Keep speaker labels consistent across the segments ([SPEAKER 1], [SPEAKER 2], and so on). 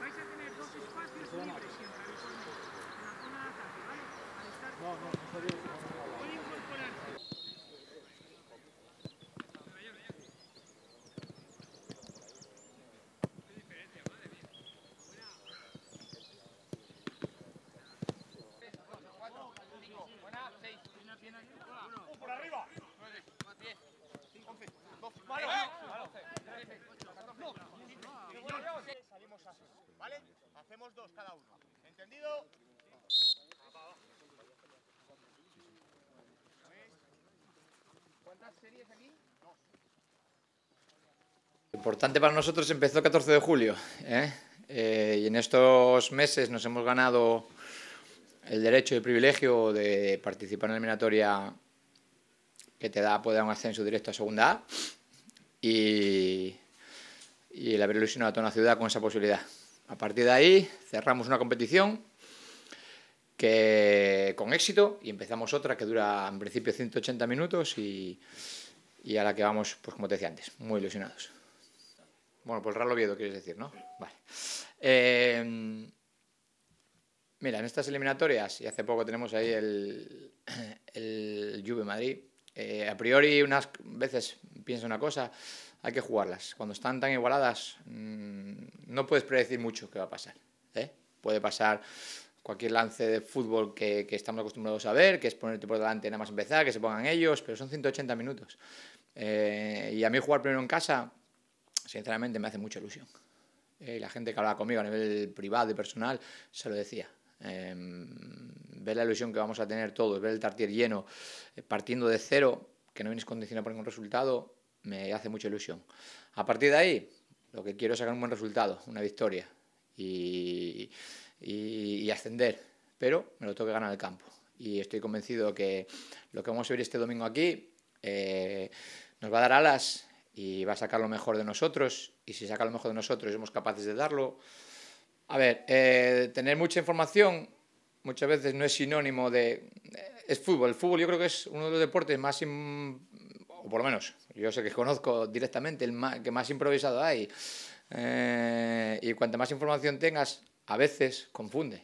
[SPEAKER 1] Vais a tener dos espacios libres siempre habitualmente. En la zona de ataque, ¿vale? Al estar... No, no, Puede incorporarse.
[SPEAKER 2] Salimos así, ¿vale? Hacemos dos cada uno. ¿Entendido? Series aquí?
[SPEAKER 3] Importante para nosotros empezó el 14 de julio ¿eh? Eh, y en estos meses nos hemos ganado el derecho y el privilegio de participar en la eliminatoria que te da poder un ascenso directo a Segunda A y, y el haber ilusionado a toda una ciudad con esa posibilidad. A partir de ahí cerramos una competición que con éxito y empezamos otra que dura en principio 180 minutos y, y a la que vamos, pues como te decía antes, muy ilusionados. Bueno, pues Real Oviedo quieres decir, ¿no? Vale. Eh, mira, en estas eliminatorias, y hace poco tenemos ahí el, el Juve Madrid, eh, a priori unas veces pienso una cosa, hay que jugarlas. Cuando están tan igualadas, mmm, no puedes predecir mucho qué va a pasar. ¿eh? Puede pasar cualquier lance de fútbol que, estamos acostumbrados a ver, que es ponerte por delante nada más empezar, que se pongan ellos, pero son 180 minutos. Eh, y a mí jugar primero en casa, sinceramente, me hace mucha ilusión. Eh, la gente que hablaba conmigo a nivel privado y personal se lo decía. Eh, ver la ilusión que vamos a tener todos, ver el tartier lleno, eh, partiendo de cero, que no vienes condicionado por ningún resultado, me hace mucha ilusión. A partir de ahí, lo que quiero es sacar un buen resultado, una victoria y, y, y ascender, pero me lo tengo que ganar el campo. Y estoy convencido que lo que vamos a ver este domingo aquí eh, nos va a dar alas y va a sacar lo mejor de nosotros. Y si saca lo mejor de nosotros somos capaces de darlo. A ver, eh, tener mucha información muchas veces no es sinónimo de. Es fútbol. El fútbol yo creo que es uno de los deportes más. In, o por lo menos, yo sé que conozco directamente el más, que más improvisado hay. Eh, y cuanta más información tengas, a veces confunde.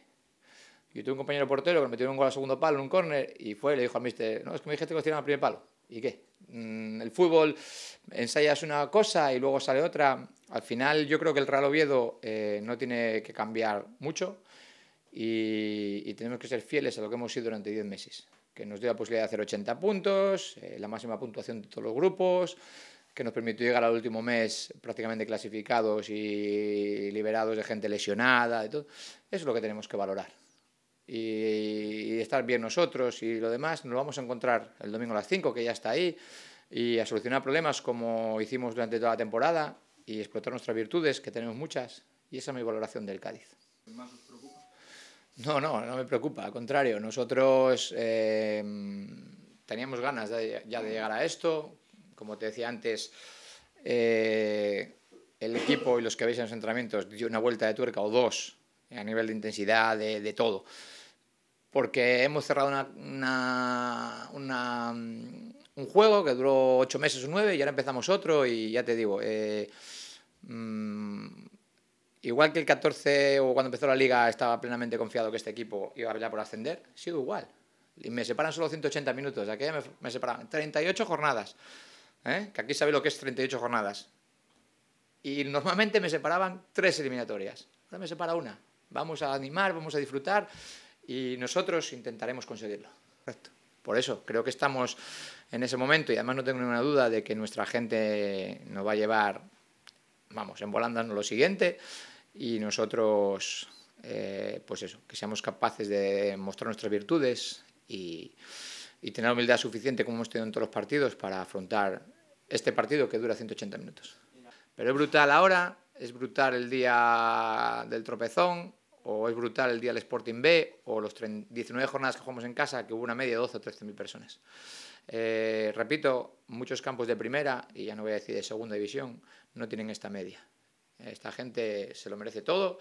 [SPEAKER 3] Yo tuve un compañero portero que me metió un gol al segundo palo en un córner y fue y le dijo al mister, no, es que me dijiste que os tiraban al primer palo. ¿Y qué? Mm, el fútbol ensayas una cosa y luego sale otra. Al final yo creo que el Real Oviedo eh, no tiene que cambiar mucho y, y, tenemos que ser fieles a lo que hemos sido durante 10 meses. Que nos dio la posibilidad de hacer 80 puntos, eh, la máxima puntuación de todos los grupos, que nos permitió llegar al último mes prácticamente clasificados y liberados de gente lesionada. Todo. Eso es lo que tenemos que valorar y, estar bien nosotros y lo demás, nos vamos a encontrar el domingo a las 5, que ya está ahí, y a solucionar problemas como hicimos durante toda la temporada y explotar nuestras virtudes, que tenemos muchas, y esa es mi valoración del Cádiz.
[SPEAKER 4] ¿Más os preocupa?
[SPEAKER 3] No, no, no me preocupa, al contrario, nosotros eh, teníamos ganas de, ya de llegar a esto, como te decía antes, eh, el equipo y los que veis en los entrenamientos dio una vuelta de tuerca o dos a nivel de intensidad, de, de todo. Porque hemos cerrado una, una, una, un juego que duró ocho meses o nueve y ahora empezamos otro y ya te digo, eh, mmm, igual que el 14 o cuando empezó la liga estaba plenamente confiado que este equipo iba a pelear por ascender, sigo igual. Y me separan solo 180 minutos, aquella me, me separan 38 jornadas, ¿eh? que aquí sabe lo que es 38 jornadas. Y normalmente me separaban tres eliminatorias, ahora me separa una. Vamos a animar, vamos a disfrutar y nosotros intentaremos conseguirlo. Por eso creo que estamos en ese momento y además no tengo ninguna duda de que nuestra gente nos va a llevar, vamos, en volando lo siguiente y nosotros, eh, pues eso, que seamos capaces de mostrar nuestras virtudes y tener humildad suficiente como hemos tenido en todos los partidos para afrontar este partido que dura 180 minutos. Pero es brutal ahora, es brutal el día del tropezón, o es brutal el día del Sporting B, o los 19 jornadas que jugamos en casa, que hubo una media de 12 o 13 mil personas. Eh, repito, muchos campos de primera, y ya no voy a decir de segunda división, no tienen esta media. Esta gente se lo merece todo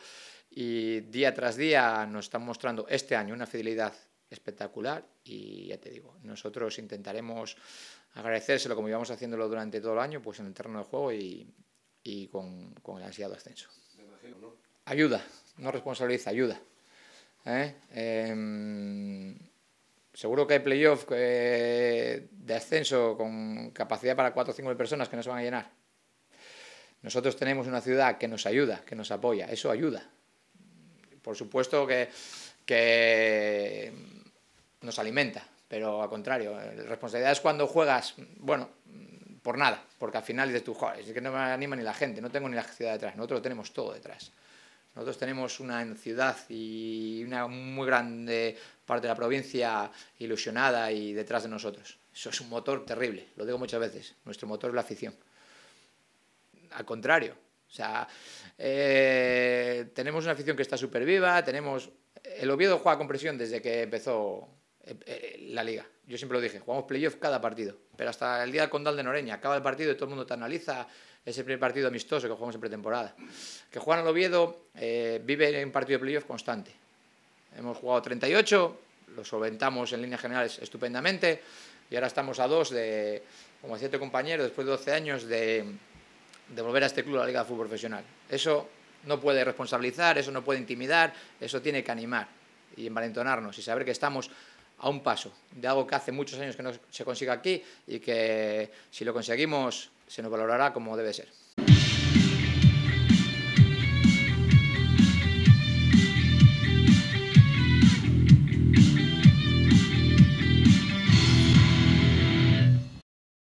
[SPEAKER 3] y día tras día nos están mostrando este año una fidelidad espectacular y ya te digo, nosotros intentaremos agradecérselo como íbamos haciéndolo durante todo el año, pues en el terreno de juego y, con, el ansiado ascenso. Ayuda, no responsabiliza, ayuda. ¿Eh? Eh, seguro que hay playoff eh, de ascenso con capacidad para 4 o 5 personas que no se van a llenar. Nosotros tenemos una ciudad que nos ayuda, que nos apoya, eso ayuda. Por supuesto que nos alimenta, pero al contrario, la responsabilidad es cuando juegas, bueno, por nada, porque al final dices tú, joder, es que no me anima ni la gente, no tengo ni la ciudad detrás, nosotros lo tenemos todo detrás. Nosotros tenemos una ciudad y una muy grande parte de la provincia ilusionada y detrás de nosotros. Eso es un motor terrible, lo digo muchas veces. Nuestro motor es la afición. Al contrario, o sea, eh, tenemos una afición que está súper viva, tenemos... El Oviedo juega con presión desde que empezó eh, eh, la liga. Yo siempre lo dije, jugamos playoff cada partido, pero hasta el día del Condal de Noreña, acaba el partido y todo el mundo te analiza ese primer partido amistoso que jugamos en pretemporada. Que Juan al Oviedo eh, vive en un partido de playoff constante. Hemos jugado 38, lo solventamos en líneas generales estupendamente y ahora estamos a dos de, como decía tu compañero, después de 12 años de, de volver a este club a la Liga de Fútbol Profesional. Eso no puede responsabilizar, eso no puede intimidar, eso tiene que animar y envalentonarnos y saber que estamos a un paso de algo que hace muchos años que no se consigue aquí y que si lo conseguimos se nos valorará como debe ser.